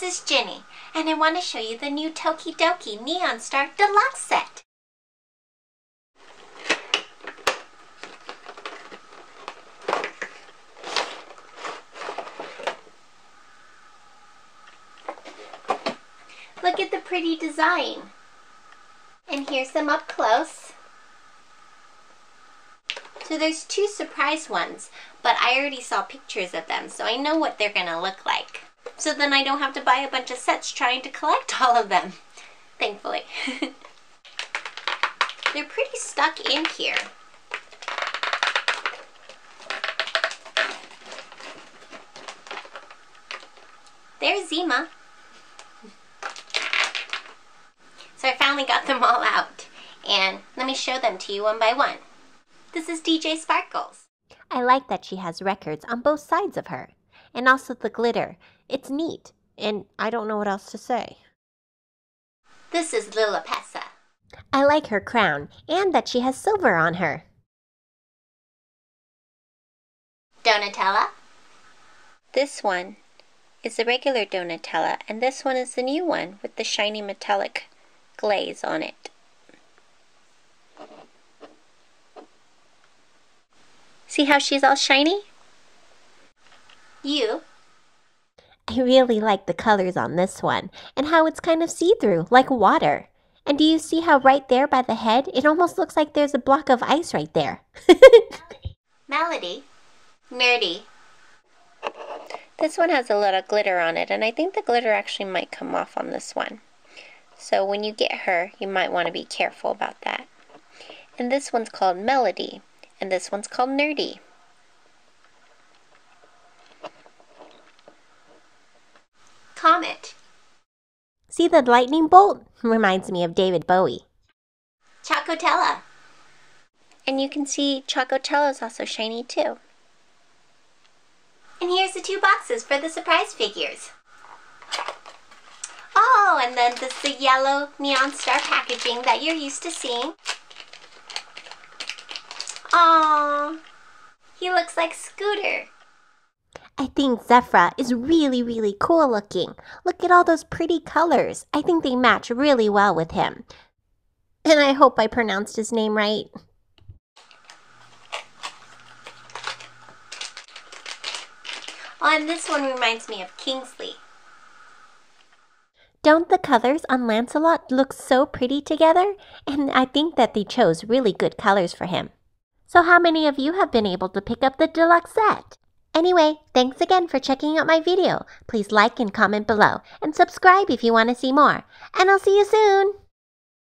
this is Ginny, and I want to show you the new Tokidoki Neon Star Deluxe set. Look at the pretty design. And here's them up close. So there's two surprise ones, but I already saw pictures of them, so I know what they're gonna look like. So then I don't have to buy a bunch of sets trying to collect all of them, thankfully. they're pretty stuck in here. There's Zima. So I finally got them all out. And let me show them to you one by one. This is DJ Sparkles. I like that she has records on both sides of her. And also the glitter. It's neat. And I don't know what else to say. This is Lila Pessa. I like her crown and that she has silver on her. Donatella. This one is the regular Donatella, and this one is the new one with the shiny metallic glaze on it. See how she's all shiny? You? I really like the colors on this one and how it's kind of see-through, like water. And do you see how right there by the head, it almost looks like there's a block of ice right there. Melody. Nerdy. This one has a little glitter on it, and I think the glitter actually might come off on this one. So when you get her, you might want to be careful about that. And this one's called Melody, and this one's called Nerdy. Comet. See the lightning bolt? Reminds me of David Bowie. Chocotella. And you can see Chocotella is also shiny too. And here's the two boxes for the surprise figures. Oh, and then this the yellow neon star packaging that you're used to seeing. Aww, he looks like Scooter. I think Zephyra is really, really cool looking. Look at all those pretty colors. I think they match really well with him. And I hope I pronounced his name right. Oh, and this one reminds me of Kingsley. Don't the colors on Lancelot look so pretty together? And I think that they chose really good colors for him. So how many of you have been able to pick up the deluxe set? Anyway, thanks again for checking out my video. Please like and comment below, and subscribe if you want to see more. And I'll see you soon!